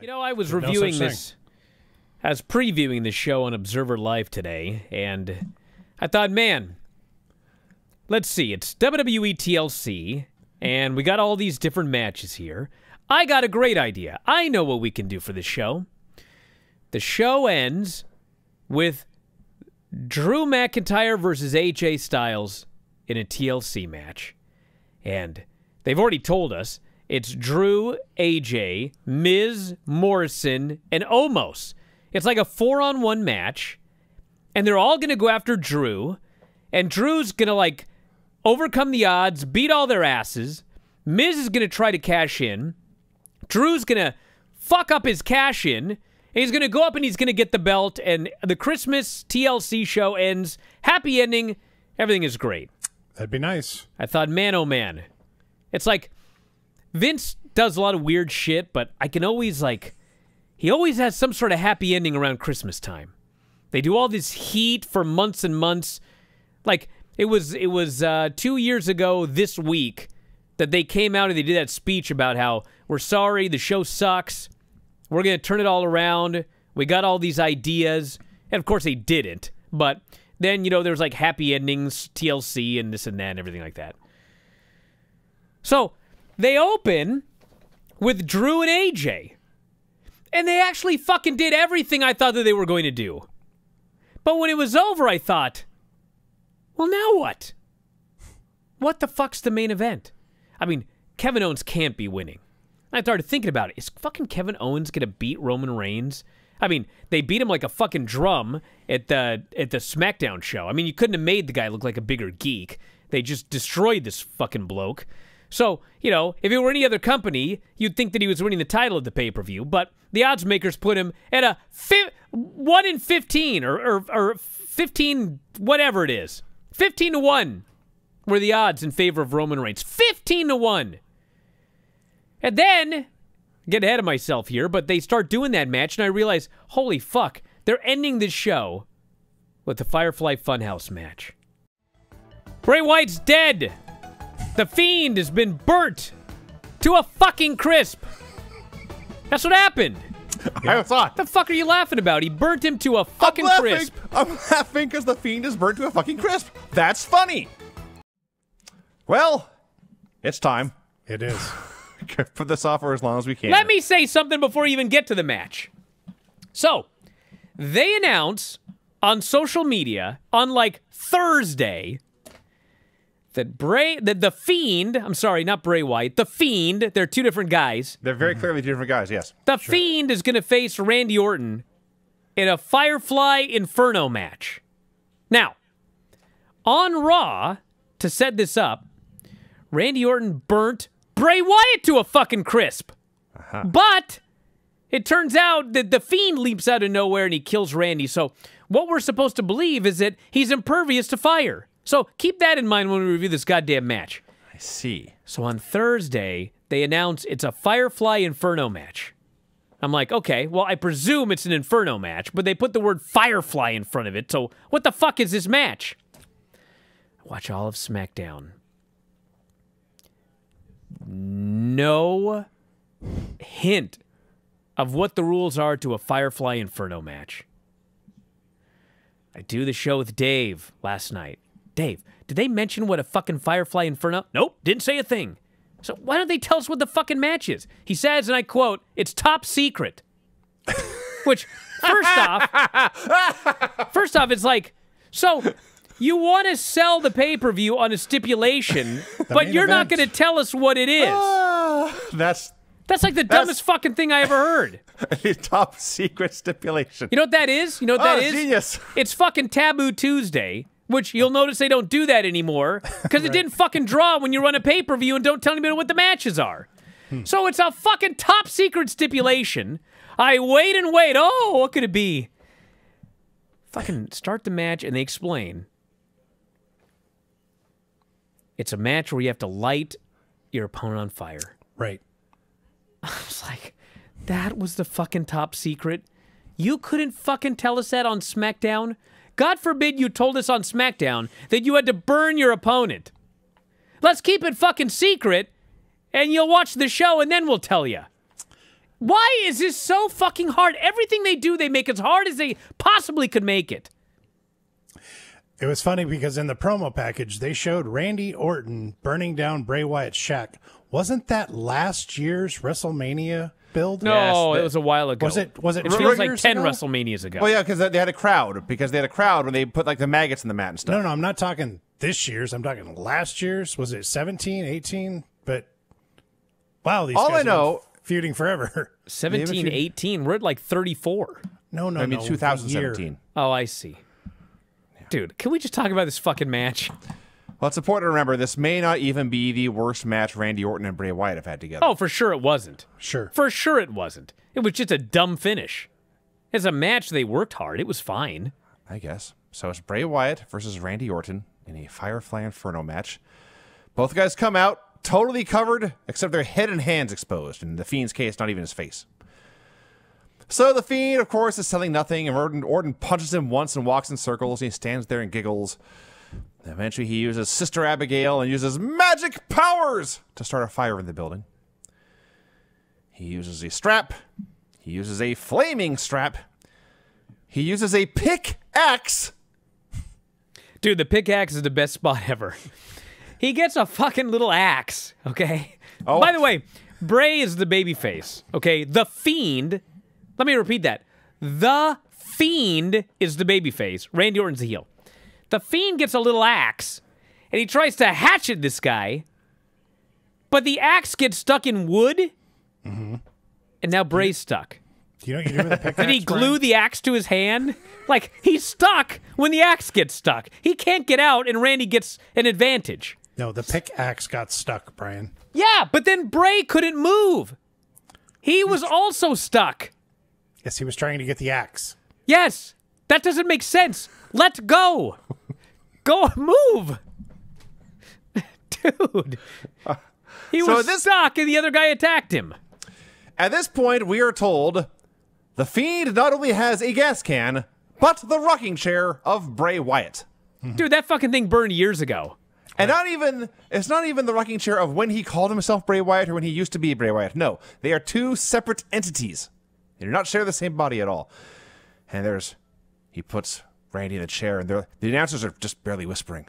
You know, I was no reviewing such this, I was previewing the show on Observer Live today, and I thought, man, let's see, it's WWE TLC, and we got all these different matches here. I got a great idea. I know what we can do for the show. The show ends with Drew McIntyre versus AJ Styles in a TLC match. And they've already told us it's Drew, AJ, Miz, Morrison, and Omos. It's like a four on one match. And they're all going to go after Drew. And Drew's going to like overcome the odds, beat all their asses. Miz is going to try to cash in. Drew's going to fuck up his cash in. He's going to go up and he's going to get the belt. And the Christmas TLC show ends. Happy ending. Everything is great. That'd be nice. I thought, man, oh man. It's like Vince does a lot of weird shit, but I can always, like, he always has some sort of happy ending around Christmas time. They do all this heat for months and months. Like, it was, it was uh, two years ago this week that they came out and they did that speech about how we're sorry, the show sucks. We're going to turn it all around. We got all these ideas. And of course, they didn't. But then, you know, there was like happy endings, TLC, and this and that, and everything like that. So they open with Drew and AJ. And they actually fucking did everything I thought that they were going to do. But when it was over, I thought, well, now what? What the fuck's the main event? I mean, Kevin Owens can't be winning. I started thinking about it. Is fucking Kevin Owens gonna beat Roman Reigns? I mean, they beat him like a fucking drum at the at the SmackDown show. I mean, you couldn't have made the guy look like a bigger geek. They just destroyed this fucking bloke. So, you know, if it were any other company, you'd think that he was winning the title of the pay per view, but the odds makers put him at a fi- 1 in 15 or, or, or 15, whatever it is. 15 to 1 were the odds in favor of Roman Reigns. 15 to 1. And then, get ahead of myself here, but they start doing that match, and I realize, holy fuck, they're ending this show with the Firefly Funhouse match. Bray Wyatt's dead. The Fiend has been burnt to a fucking crisp. That's what happened. I thought. The fuck are you laughing about? He burnt him to a fucking I'm crisp. I'm laughing because the fiend is burnt to a fucking crisp. That's funny. Well, it's time. It is. Put this off for as long as we can. Let me say something before you even get to the match. So, they announce on social media on like Thursday that Bray that the Fiend, I'm sorry, not Bray Wyatt, the Fiend, they're two different guys. They're very clearly two different guys. Yes. The Fiend is going to face Randy Orton in a Firefly Inferno match. Now, on Raw, to set this up, Randy Orton burnt Bray Wyatt to a fucking crisp. Uh -huh. But it turns out that the Fiend leaps out of nowhere and he kills Randy. So, what we're supposed to believe is that he's impervious to fire. So, keep that in mind when we review this goddamn match. I see. So on Thursday, they announce it's a Firefly Inferno match. I'm like, okay, well, I presume it's an Inferno match, but they put the word Firefly in front of it. So what the fuck is this match? Watch all of SmackDown. No hint of what the rules are to a Firefly Inferno match. I do the show with Dave last night. Dave, did they mention what a fucking Firefly Inferno? Nope, didn't say a thing. So why don't they tell us what the fucking match is? He says, and I quote, it's top secret. Which, first off, first off, it's like, so you want to sell the pay per view on a stipulation, but you're not going to tell us what it is. Ah, that's That's like the dumbest fucking thing I ever heard. a top secret stipulation. You know what that is? You know what that Oh, is? genius. It's fucking Taboo Tuesday, which you'll notice they don't do that anymore because it didn't fucking draw when you run a pay per view and don't tell anybody what the matches are. Hmm. So it's a fucking top secret stipulation. I wait and wait. Oh, what could it be? Fucking start the match and they explain. It's a match where you have to light your opponent on fire. Right. I was like, that was the fucking top secret. You couldn't fucking tell us that on SmackDown? God forbid you told us on SmackDown that you had to burn your opponent. Let's keep it fucking secret and you'll watch the show and then we'll tell you. Why is this so fucking hard? Everything they do, they make as hard as they possibly could make it. It was funny because in the promo package they showed Randy Orton burning down Bray Wyatt's shack. Wasn't that last year's WrestleMania build? No, Yes, it was a while ago. Was it- was it It two feels like ten ago? WrestleManias ago. Well, yeah, because they had a crowd. Because they had a crowd when they put like the maggots in the mat and stuff. No, no, I'm not talking this year's. I'm talking last year's. Was it 17, 18? But wow, these All guys I have been know- feuding forever. 17, 18. We're at like 34. No, no, I mean, no. 2017. Oh, I see. Dude, can we just talk about this fucking match? Well, it's important to remember this may not even be the worst match Randy Orton and Bray Wyatt have had together. Oh, for sure it wasn't. Sure. For sure it wasn't. It was just a dumb finish. As a match, they worked hard. It was fine. I guess. So it's Bray Wyatt versus Randy Orton in a Firefly Inferno match. Both guys come out totally covered, except their head and hands exposed. In the Fiend's case, not even his face. So the Fiend, of course, is selling nothing, and Orton, Orton punches him once and walks in circles, and he stands there and giggles. Eventually, he uses Sister Abigail and uses magic powers to start a fire in the building. He uses a strap. He uses a flaming strap. He uses a pickaxe. Dude, the pickaxe is the best spot ever. He gets a fucking little axe, okay? Oh. By the way, Bray is the baby face, okay? The Fiend, let me repeat that. The Fiend is the baby face. Randy Orton's the heel. The Fiend gets a little axe, and he tries to hatchet this guy, but the axe gets stuck in wood, mm-hmm. and now Bray's stuck. Do you know what you do with a pickaxe? Did he glue the axe to his hand? Like, he's stuck when the axe gets stuck. He can't get out, and Randy gets an advantage. No, the pickaxe got stuck, Bryan. Yeah, but then Bray couldn't move. He was also stuck. Yes, he was trying to get the axe. Yes, that doesn't make sense. Let go. Go move. Dude. He So was this- stuck, and the other guy attacked him. At this point, we are told the Fiend not only has a gas can, but the rocking chair of Bray Wyatt. Dude, that fucking thing burned years ago. And not even it's not even the rocking chair of when he called himself Bray Wyatt or when he used to be Bray Wyatt. No, they are two separate entities. They do not share the same body at all. And there's he puts Randy in the chair, and they're, the announcers are just barely whispering.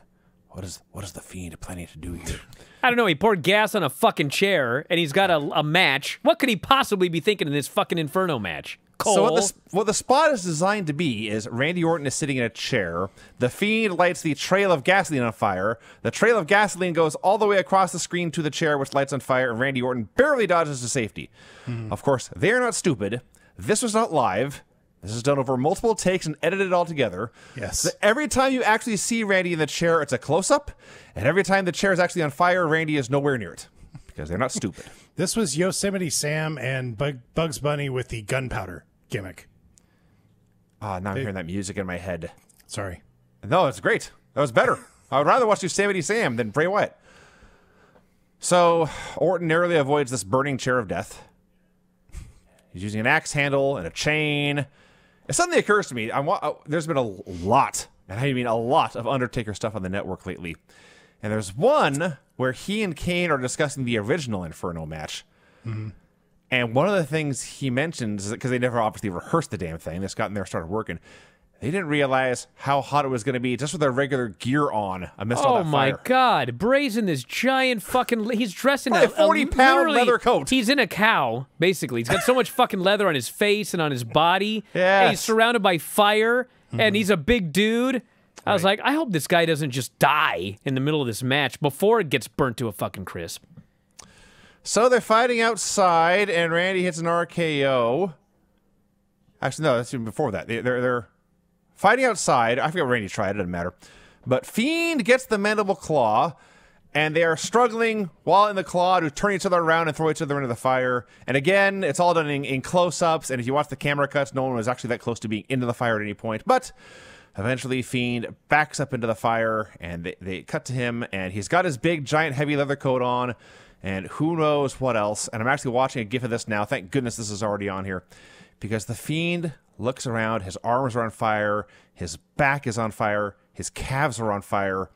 What is what is the fiend planning to do here? I don't know. He poured gas on a fucking chair, and he's got a, a match. What could he possibly be thinking in this fucking Inferno match? Cole. So what the, what the spot is designed to be is Randy Orton is sitting in a chair. The Fiend lights the trail of gasoline on fire. The trail of gasoline goes all the way across the screen to the chair, which lights on fire, and Randy Orton barely dodges to safety. Hmm. Of course, they are not stupid. This was not live. This is done over multiple takes and edited all together. Yes. So every time you actually see Randy in the chair, it's a close up, and every time the chair is actually on fire, Randy is nowhere near it because they're not stupid. This was Yosemite Sam and Bug, Bugs Bunny with the gunpowder gimmick. Ah, now I'm hearing that music in my head. Sorry. No, it's great. That was better. I would rather watch Yosemite Sam than Bray Wyatt. So Orton narrowly avoids this burning chair of death. He's using an axe handle and a chain. It suddenly occurs to me, I want, uh, there's been a lot, and I mean a lot of Undertaker stuff on the network lately. And there's one where he and Kane are discussing the original Inferno match. And one of the things he mentions, is because they never obviously rehearsed the damn thing, they just got in there started working. They didn't realize how hot it was going to be just with their regular gear on I amidst all oh that Oh my fire. god, Brazen this giant fucking. He's dressed in a, Probably a 40 pound leather coat. He's in a cow, basically. He's got so much fucking leather on his face and on his body. Yeah. he's surrounded by fire, and mm-hmm. he's a big dude. I was like, I hope this guy doesn't just die in the middle of this match before it gets burnt to a fucking crisp. So they're fighting outside, and Randy hits an RKO. Actually, no, that's even before that. They, they're they're fighting outside. I forget what Randy tried. It doesn't matter. But Fiend gets the mandible claw, and they are struggling while in the claw to turn each other around and throw each other into the fire. And again, it's all done in, in close-ups. And if you watch the camera cuts, no one was actually that close to being into the fire at any point. But eventually, Fiend backs up into the fire, and they, they cut to him, and he's got his big, giant, heavy leather coat on and who knows what else. And I'm actually watching a gif of this now. Thank goodness this is already on here. Because the fiend looks around, his arms are on fire, his back is on fire, his calves are on fire.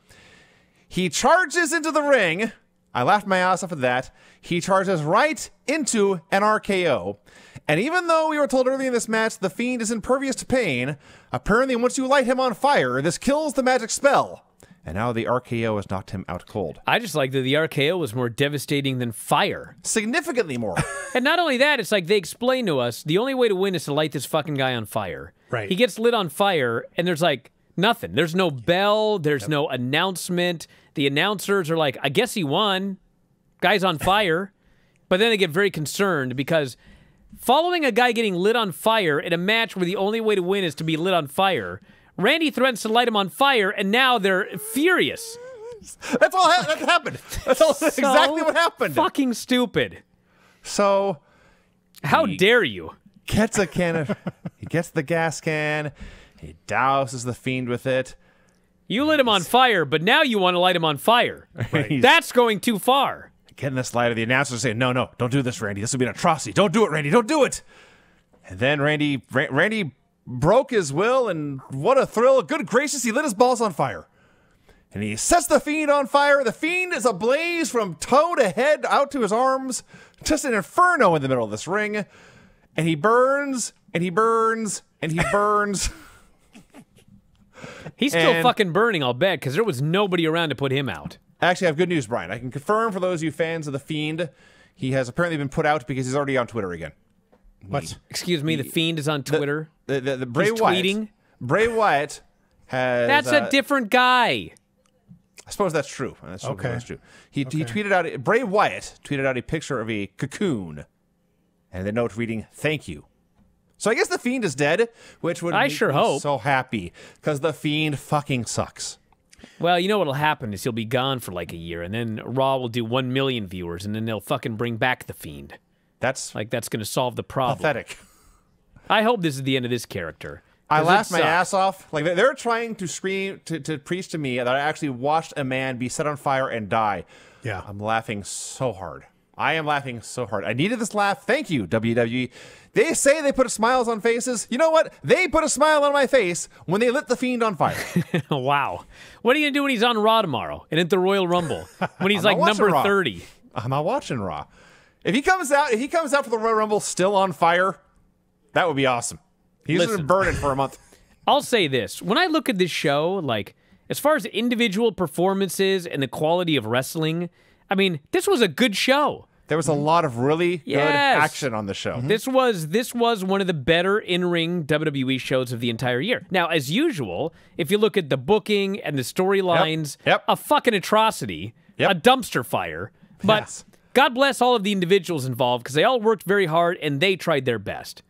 He charges into the ring. I laughed my ass off at that. He charges right into an RKO. And even though we were told earlier in this match the Fiend is impervious to pain, apparently once you light him on fire, this kills the magic spell. And now the RKO has knocked him out cold. I just like that the RKO was more devastating than fire. Significantly more. And not only that, it's like they explain to us the only way to win is to light this fucking guy on fire. Right. He gets lit on fire, and there's like nothing. There's no bell. There's no announcement. The announcers are like, I guess he won. Guy's on fire. but then they get very concerned because following a guy getting lit on fire in a match where the only way to win is to be lit on fire, Randy threatens to light him on fire, and now they're furious. That's all ha- that happened. That's all, exactly what happened. Fucking stupid. So How dare you? gets a can of he gets the gas can, he douses the fiend with it. You lit him on fire, but now you want to light him on fire. He's That's going too far. getting this light of the announcer saying, No, no, don't do this, Randy. This would be an atrocity. Don't do it, Randy. Don't do it. And then Randy Ra- Randy broke his will, and what a thrill. Good gracious, he lit his balls on fire. And he sets the fiend on fire. The fiend is ablaze from toe to head out to his arms. Just an inferno in the middle of this ring. And he burns, and he burns, and he burns. He's still And- fucking burning, I'll bet, because there was nobody around to put him out. Actually, I have good news, Bryan. I can confirm for those of you fans of the Fiend, he has apparently been put out because he's already on Twitter again. What? Excuse me, the Fiend is on Twitter. The, the, the Bray He's Wyatt. tweeting? Bray Wyatt has. That's uh, a different guy. I suppose that's true. That's true. Okay. That's true. He, he tweeted out Bray Wyatt tweeted out a picture of a cocoon, and the note reading "Thank you." So I guess the Fiend is dead, which would I make sure me hope. so happy because the Fiend fucking sucks. Well, you know what'll happen is he'll be gone for like a year, and then Raw will do one million viewers, and then they'll fucking bring back the Fiend. That's Like that's going to solve the problem. pathetic. I hope this is the end of this character. I it laughed my ass off. Like they- they're trying to scream to, to preach to me that I actually watched a man be set on fire and die. Yeah. I'm laughing so hard. I am laughing so hard. I needed this laugh. Thank you, WWE. They say they put smiles on faces. You know what? They put a smile on my face when they lit the fiend on fire. wow. What are you going to do when he's on Raw tomorrow and at the Royal Rumble? When he's like number Raw. 30? I'm not watching Raw. If he comes out, if he comes out for the Royal Rumble still on fire, that would be awesome. He's Listen. been burning for a month. I'll say this. When I look at this show, like, as far as individual performances and the quality of wrestling, I mean, this was a good show. There was a lot of really good action on the show. Mm-hmm. Mm-hmm. This was this was one of the better in-ring WWE shows of the entire year. Now, as usual, if you look at the booking and the storylines, Yep. a fucking atrocity, Yep. a dumpster fire. But Yes. God bless all of the individuals involved because they all worked very hard and they tried their best.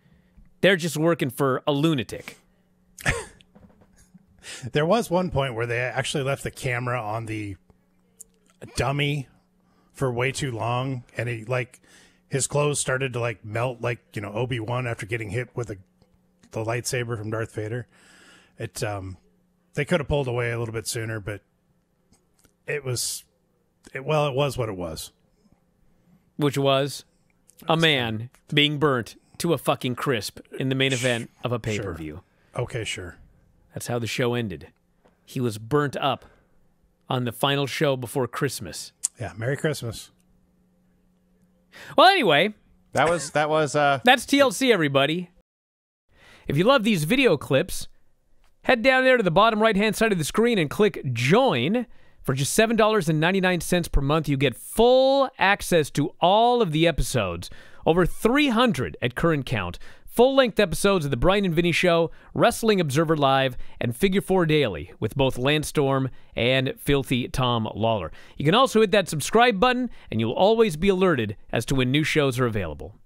They're just working for a lunatic. There was one point where they actually left the camera on the dummy for way too long, and he like his clothes started to like melt, like you know Obi Wan after getting hit with a the lightsaber from Darth Vader. It um, they could have pulled away a little bit sooner, but it was, it, well, it was what it was. Which was a man being burnt to a fucking crisp in the main event of a pay per view. Okay, sure. That's how the show ended. He was burnt up on the final show before Christmas. Yeah, Merry Christmas. Well, anyway, That was that was uh that's TLC, everybody. If you love these video clips, head down there to the bottom right hand side of the screen and click join. For just $7.99 per month, you get full access to all of the episodes, over 300 at current count, full length episodes of The Bryan and Vinny Show, Wrestling Observer Live, and Figure 4 Daily with both Lance Storm and Filthy Tom Lawler. You can also hit that subscribe button, and you'll always be alerted as to when new shows are available.